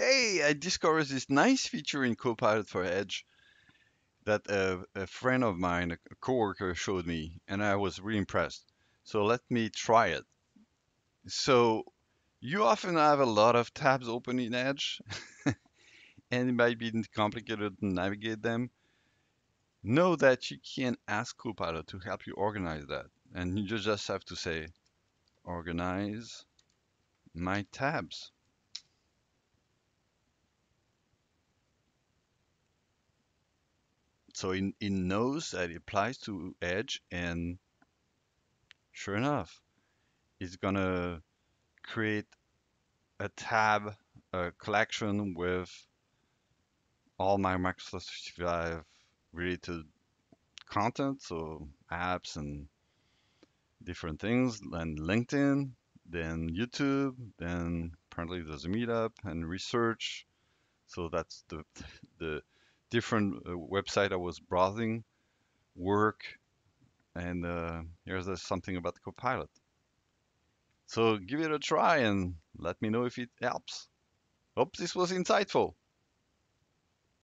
Hey, I discovered this nice feature in Copilot for Edge that a, a friend of mine, a coworker, showed me, and I was really impressed. So let me try it. So you often have a lot of tabs open in Edge, and it might be complicated to navigate them. Know that you can ask Copilot to help you organize that, and you just have to say, organize my tabs. So it, it knows that it applies to Edge, and sure enough, it's gonna create a tab, a collection with all my Microsoft 365 related content, so apps and different things, and LinkedIn, then YouTube, then apparently there's a meetup and research. So that's the the different uh, website I was browsing, work, and uh, here's uh, something about the Copilot. So give it a try and let me know if it helps. Hope this was insightful.